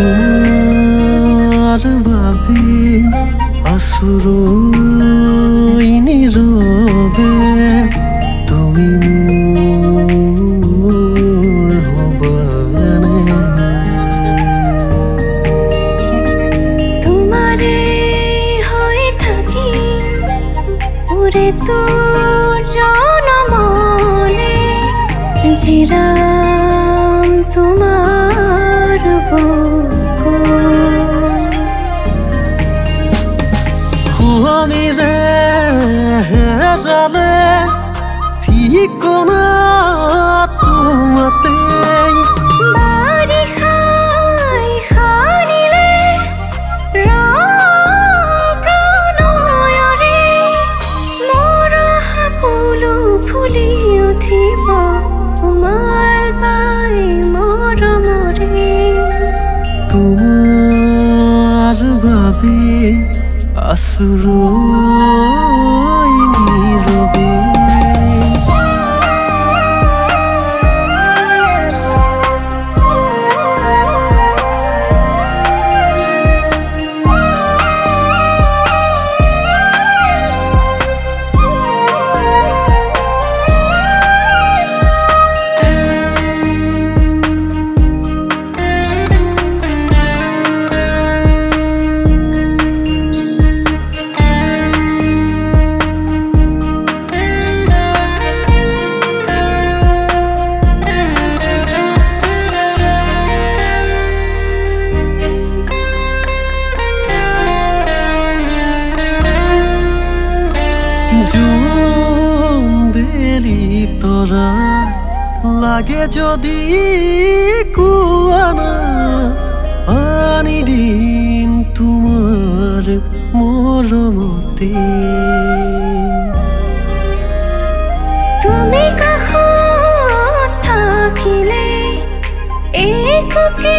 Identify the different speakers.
Speaker 1: তোমার ভাবি আসুর নীরবে তুমি
Speaker 2: তোমারে থাকি তো তোমার
Speaker 1: ඔබේ අසුරෝ তরা লাগে যদি কুয়ানা আনি দিন তোমার মরমতে।
Speaker 2: তুমি কাহ থাকিলে একো কি